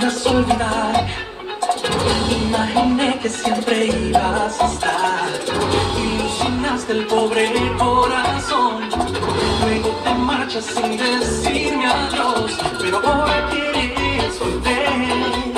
miras olvidar. Imaginé que siempre ibas a estar. Ilusionaste el pobre corazón. Luego te marchas sin decirme adiós. Pero ahora quieres volver.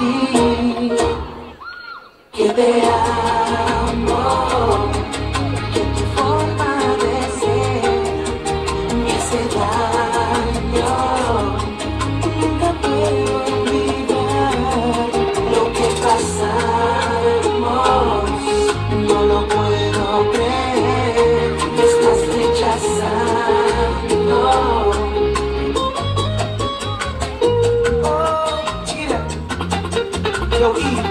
Ti? Que te amo, que tu forma de ser me hace daño. Nunca puedo olvidar lo que pasamos, no lo puedo creer, L-O-E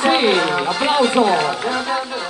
Sì, applauso!